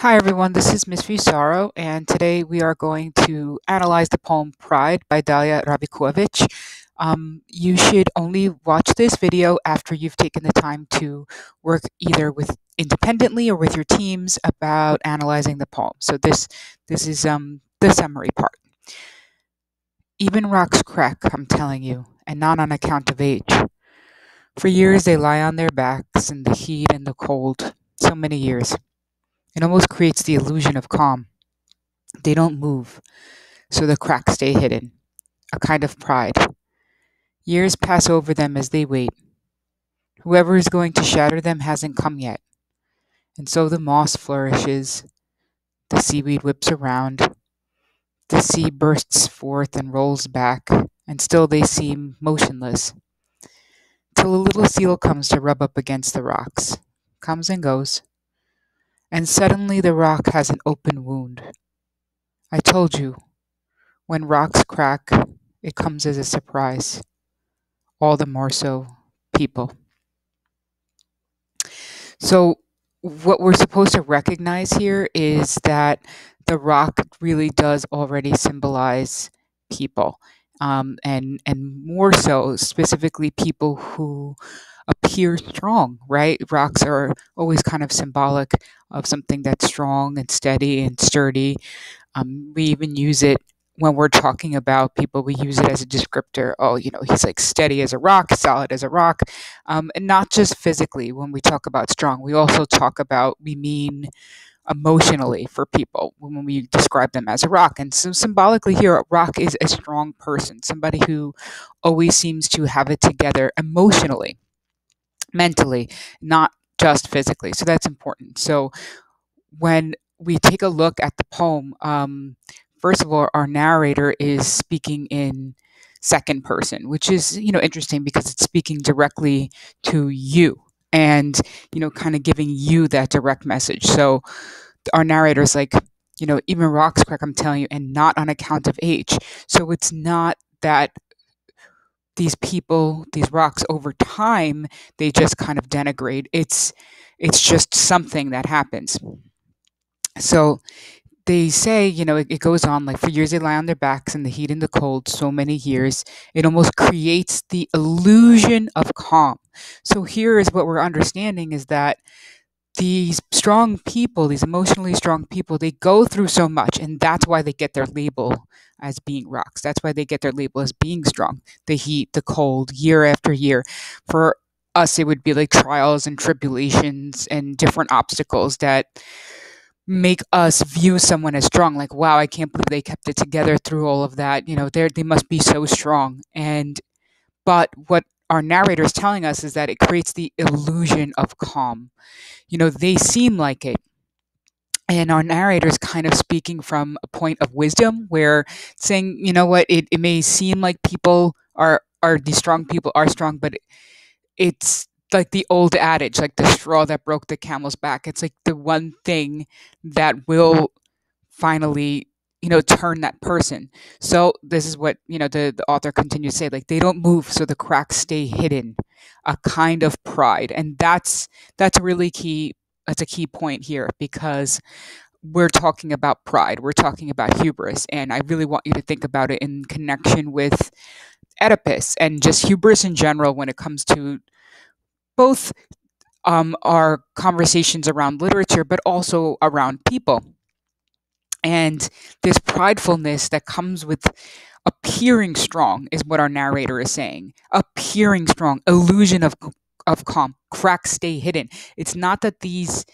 Hi everyone, this is Miss Fusaro, and today we are going to analyze the poem Pride by Dahlia Ravikovitch. Um, you should only watch this video after you've taken the time to work either with independently or with your teams about analyzing the poem. So this this is um, the summary part. Even rocks crack, I'm telling you, and not on account of age. For years they lie on their backs in the heat and the cold, so many years. It almost creates the illusion of calm. They don't move, so the cracks stay hidden, a kind of pride. Years pass over them as they wait. Whoever is going to shatter them hasn't come yet. And so the moss flourishes, the seaweed whips around, the sea bursts forth and rolls back, and still they seem motionless. Till a little seal comes to rub up against the rocks, comes and goes and suddenly the rock has an open wound. I told you, when rocks crack, it comes as a surprise. All the more so, people. So, what we're supposed to recognize here is that the rock really does already symbolize people, um, and and more so specifically people who appear strong, right? Rocks are always kind of symbolic of something that's strong and steady and sturdy. Um, we even use it when we're talking about people, we use it as a descriptor. Oh, you know, he's like steady as a rock, solid as a rock. Um, and not just physically when we talk about strong, we also talk about, we mean emotionally for people when we describe them as a rock. And so symbolically here, a rock is a strong person, somebody who always seems to have it together emotionally mentally, not just physically. So that's important. So when we take a look at the poem, um, first of all, our narrator is speaking in second person, which is, you know, interesting because it's speaking directly to you and, you know, kind of giving you that direct message. So our narrator is like, you know, even rocks crack, I'm telling you, and not on account of age. So it's not that these people, these rocks over time, they just kind of denigrate. It's it's just something that happens. So they say, you know, it, it, goes on like for years they lie on their backs in the heat and the cold, so many years. It almost creates the illusion of calm. So here is what we're understanding is that these strong people, these emotionally strong people, they go through so much, and that's why they get their label as being rocks. That's why they get their label as being strong. The heat, the cold, year after year. For us, it would be like trials and tribulations and different obstacles that make us view someone as strong. Like, wow, I can't believe they kept it together through all of that. You know, they they must be so strong. And but what our narrator is telling us is that it creates the illusion of calm. You know, they seem like it. And our narrator is kind of speaking from a point of wisdom where saying, you know what, it, it may seem like people are, are these strong people are strong, but it's like the old adage, like the straw that broke the camel's back. It's like the one thing that will finally you know turn that person. So this is what you know the, the author continues to say like they don't move so the cracks stay hidden. A kind of pride. And that's that's a really key that's a key point here because we're talking about pride we're talking about hubris and i really want you to think about it in connection with oedipus and just hubris in general when it comes to both um, our conversations around literature but also around people and this pridefulness that comes with appearing strong is what our narrator is saying. Appearing strong, illusion of of calm, cracks stay hidden. It's not that these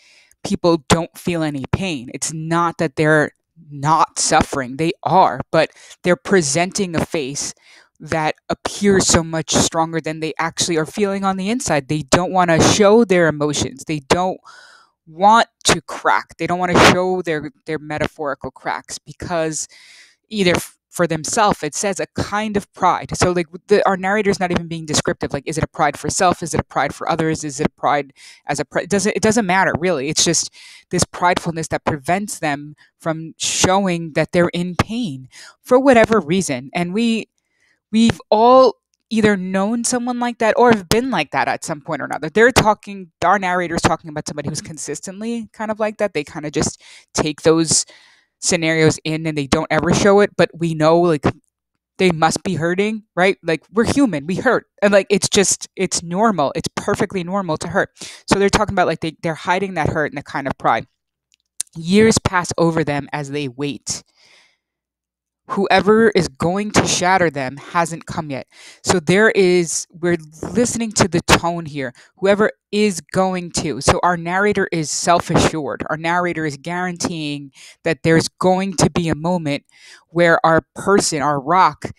people don't feel any pain. It's not that they're not suffering. They are, but they're presenting a face that appears so much stronger than they actually are feeling on the inside. They don't want to show their emotions. They don't want to crack. They don't want to show their their metaphorical cracks because either for themselves it says a kind of pride. So like the, our narrator is not even being descriptive like is it a pride for self? Is it a pride for others? Is it a pride as a pride it doesn't it doesn't matter really. It's just this pridefulness that prevents them from showing that they're in pain for whatever reason. And we we've all either known someone like that or have been like that at some point or another. They're talking, our narrator's talking about somebody who's consistently kind of like that. They kind of just take those scenarios in and they don't ever show it, but we know like they must be hurting, right? Like we're human, we hurt. And like it's just it's normal. It's perfectly normal to hurt. So they're talking about like they, they're hiding that hurt and the kind of pride. Years pass over them as they wait whoever is going to shatter them hasn't come yet. So there is, we're listening to the tone here. Whoever is going to. So our narrator is self assured. Our narrator is guaranteeing that there's going to be a moment where our person, our rock,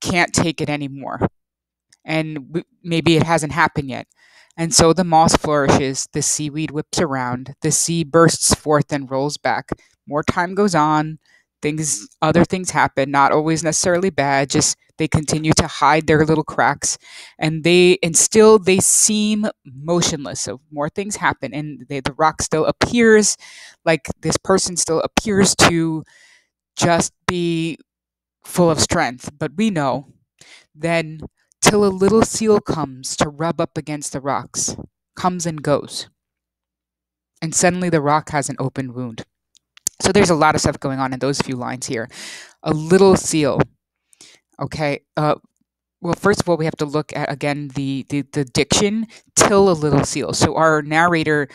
can't take it anymore. And maybe it hasn't happened yet. And so the moss flourishes, the seaweed whips around, the sea bursts forth and rolls back. More time goes on, things other things happen not always necessarily bad just they continue to hide their little cracks. And they and still they seem motionless so more things happen. And they, the rock still appears like this person still appears to just be full of strength. But we know then till a little seal comes to rub up against the rocks comes and goes. And suddenly the rock has an open wound so there's a lot of stuff going on in those few lines here. A little seal. Okay. Uh, well, first of all, we have to look at again the, the the diction till a little seal. So our narrator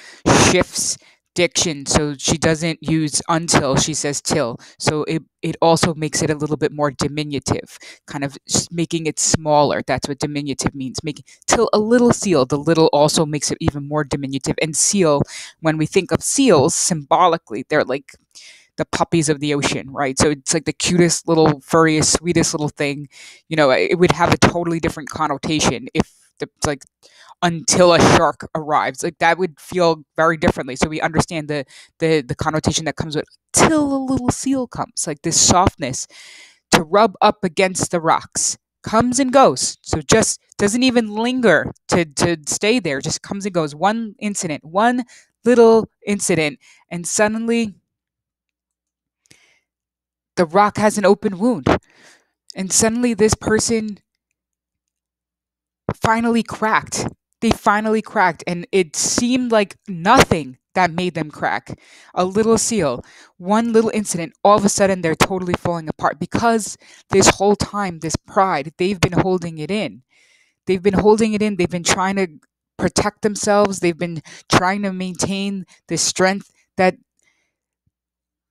shifts diction so she doesn't use until she says till so it, it also makes it a little bit more diminutive kind of making it smaller that's what diminutive means making till a little seal the little also makes it even more diminutive and seal when we think of seals symbolically they're like the puppies of the ocean, right? So it's like the cutest little, furriest, sweetest little thing. You know, it would have a totally different connotation if like until a shark arrives. Like that would feel very differently. So we understand the the the connotation that comes with till a little seal comes, like this softness to rub up against the rocks comes and goes. So just doesn't even linger to to stay there. Just comes and goes. One incident, one little incident, and suddenly the rock has an open wound. And suddenly this person finally cracked they finally cracked and it seemed like nothing that made them crack. A little seal, one little incident, all of a sudden they're totally falling apart because this whole time, this pride, they've been holding it in. They've been holding it in. They've been trying to protect themselves. They've been trying to maintain the strength that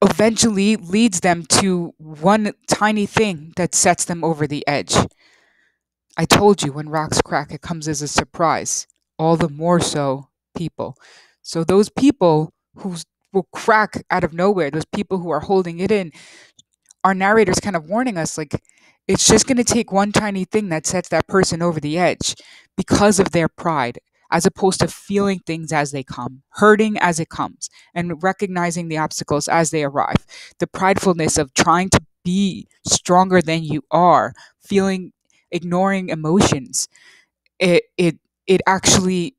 eventually leads them to one tiny thing that sets them over the edge. I told you when rocks crack, it comes as a surprise. All the more so, people. So those people who will crack out of nowhere, those people who are holding it in, our narrator's kind of warning us like, it's just going to take one tiny thing that sets that person over the edge because of their pride, as opposed to feeling things as they come, hurting as it comes, and recognizing the obstacles as they arrive. The pridefulness of trying to be stronger than you are, feeling ignoring emotions, it it it actually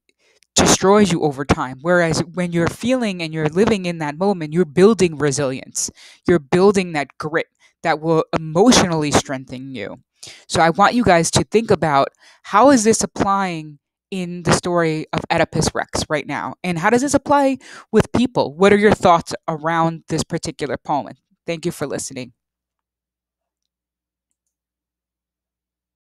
destroys you over time. Whereas when you're feeling and you're living in that moment, you're building resilience. You're building that grit that will emotionally strengthen you. So I want you guys to think about how is this applying in the story of Oedipus Rex right now? And how does this apply with people? What are your thoughts around this particular poem? Thank you for listening.